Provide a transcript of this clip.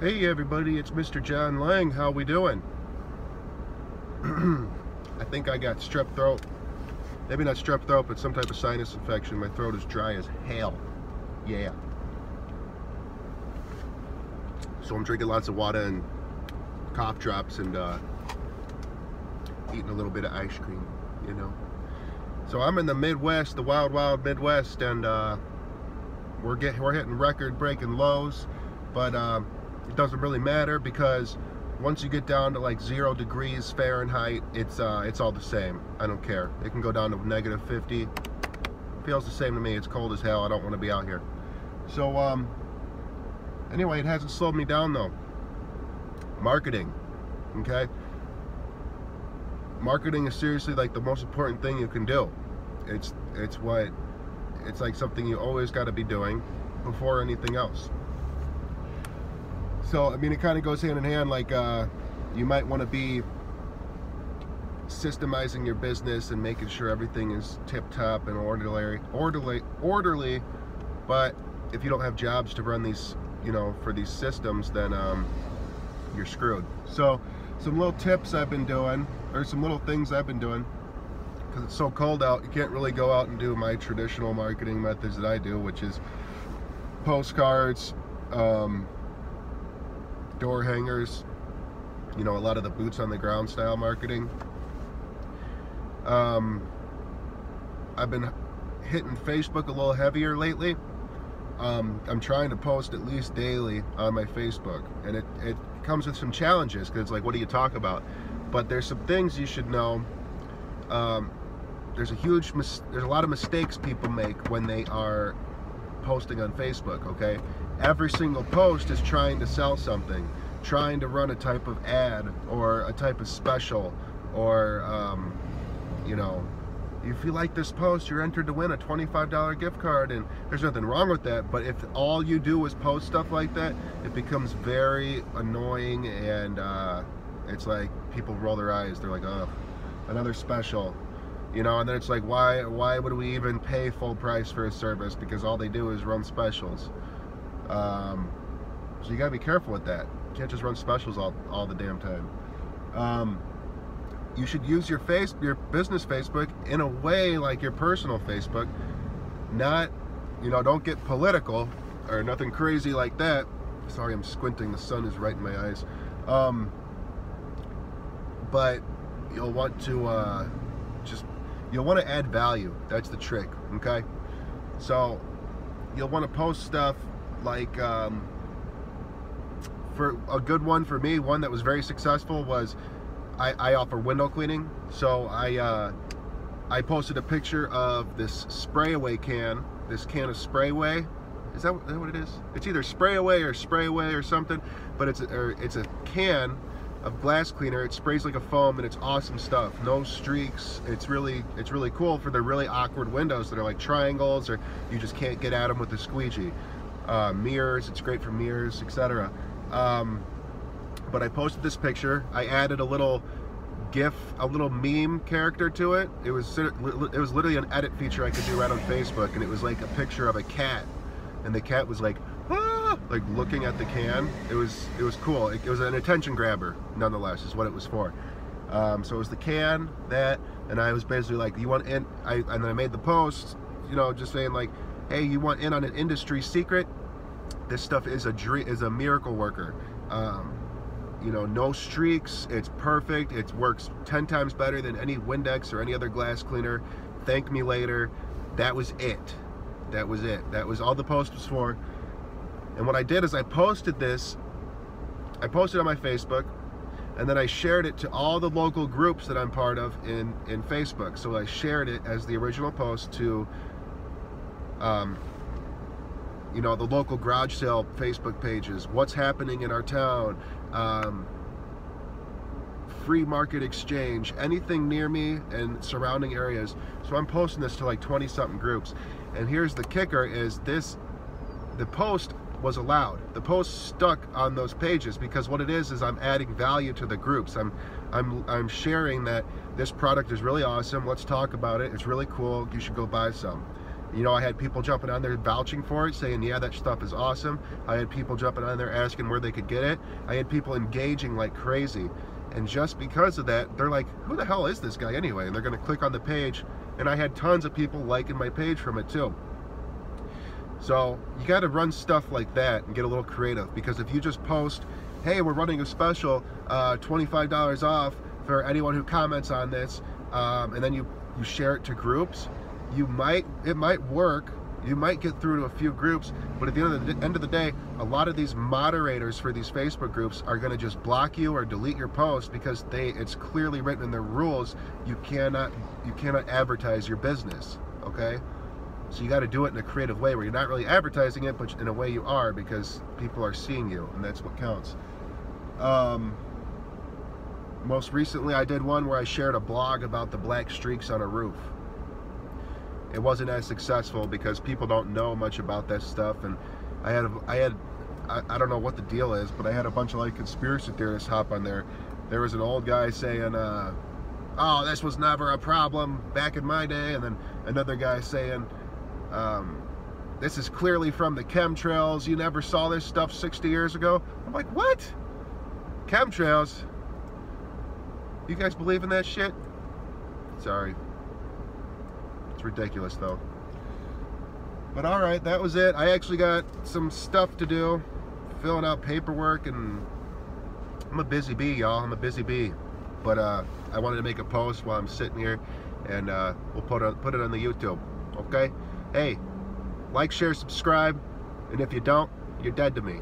Hey everybody, it's Mr. John Lange. How we doing? I think I got strep throat. Maybe not strep throat, but some type of sinus infection. My throat is dry as hell. Yeah. So I'm drinking lots of water and cough drops and uh, eating a little bit of ice cream, you know. So I'm in the Midwest, the wild, wild Midwest, and uh, we're getting we're hitting record-breaking lows, but. Uh, it doesn't really matter because once you get down to like zero degrees Fahrenheit, it's uh, it's all the same. I don't care. It can go down to negative 50. Feels the same to me. It's cold as hell. I don't want to be out here. So um, anyway, it hasn't slowed me down though. Marketing, okay. Marketing is seriously like the most important thing you can do. It's it's what it's like something you always got to be doing before anything else. So, I mean, it kind of goes hand in hand, like, uh, you might want to be systemizing your business and making sure everything is tip-top and orderly, orderly, orderly, but if you don't have jobs to run these, you know, for these systems, then um, you're screwed. So, some little tips I've been doing, or some little things I've been doing, because it's so cold out, you can't really go out and do my traditional marketing methods that I do, which is postcards, um, door hangers, you know, a lot of the boots on the ground style marketing. Um, I've been hitting Facebook a little heavier lately. Um, I'm trying to post at least daily on my Facebook, and it, it comes with some challenges because it's like, what do you talk about? But there's some things you should know. Um, there's a huge, there's a lot of mistakes people make when they are posting on Facebook, okay? Every single post is trying to sell something, trying to run a type of ad or a type of special or, um, you know, if you like this post, you're entered to win a $25 gift card, and there's nothing wrong with that. But if all you do is post stuff like that, it becomes very annoying, and uh, it's like people roll their eyes. They're like, "Oh, another special," you know. And then it's like, why? Why would we even pay full price for a service? Because all they do is run specials. Um, so you gotta be careful with that. You can't just run specials all, all the damn time. Um, you should use your face, your business Facebook in a way like your personal Facebook. Not, you know, don't get political or nothing crazy like that. Sorry, I'm squinting. The sun is right in my eyes. Um, but you'll want to uh, just you'll want to add value. That's the trick. Okay, so you'll want to post stuff like um, for a good one for me, one that was very successful was I, I offer window cleaning. So I uh, I posted a picture of this spray away can, this can of spray away. Is that, is that what it is? It's either spray away or spray away or something, but it's a, it's a can of glass cleaner. It sprays like a foam and it's awesome stuff. No streaks. It's really it's really cool for the really awkward windows that are like triangles or you just can't get at them with the squeegee uh, mirrors. It's great for mirrors, etc. Um, but I posted this picture. I added a little GIF, a little meme character to it. It was it was literally an edit feature I could do right on Facebook, and it was like a picture of a cat, and the cat was like, ah, like looking at the can. It was it was cool. It, it was an attention grabber, nonetheless, is what it was for. Um, so it was the can that, and I was basically like, you want in? I and then I made the post, you know, just saying like, hey, you want in on an industry secret? This stuff is a dream, is a miracle worker. Um, you know, no streaks. It's perfect. It works 10 times better than any Windex or any other glass cleaner. Thank me later. That was it. That was it. That was all the post was for. And what I did is I posted this. I posted on my Facebook, and then I shared it to all the local groups that I'm part of in in Facebook. So I shared it as the original post to um, you know, the local garage sale Facebook pages, what's happening in our town, um, free market exchange, anything near me and surrounding areas. So I'm posting this to like 20 something groups. And here's the kicker is this, the post was allowed. The post stuck on those pages because what it is is I'm adding value to the groups. I'm I'm I'm sharing that this product is really awesome. Let's talk about it. It's really cool. You should go buy some You know, I had people jumping on there vouching for it, saying, yeah, that stuff is awesome. I had people jumping on there asking where they could get it. I had people engaging like crazy. And just because of that, they're like, who the hell is this guy anyway? And they're going to click on the page. And I had tons of people liking my page from it too. So you got to run stuff like that and get a little creative because if you just post, hey, we're running a special, uh, $25 off for anyone who comments on this, um, and then you, you share it to groups, you might, it might work, you might get through to a few groups, but at the end of the end of the day, a lot of these moderators for these Facebook groups are going to just block you or delete your post because they it's clearly written in their rules you cannot you cannot advertise your business. Okay, so you got to do it in a creative way where you're not really advertising it, but in a way you are because people are seeing you, and that's what counts. Um, most recently, I did one where I shared a blog about the black streaks on a roof it wasn't as successful because people don't know much about that stuff. And I had I had I, I, don't know what the deal is but I had a bunch of like conspiracy theorists hop on there. There was an old guy saying uh, oh this was never a problem back in my day. And then another guy saying um, this is clearly from the chemtrails. You never saw this stuff 60 years ago. I'm like what? Chemtrails? You guys believe in that shit? Sorry it's ridiculous though. But all right, that was it. I actually got some stuff to do, filling out paperwork, and I'm a busy bee, y'all. I'm a busy bee. But uh, I wanted to make a post while I'm sitting here, and uh, we'll put it, put it on the YouTube. Okay? Hey, like, share, subscribe, and if you don't, you're dead to me.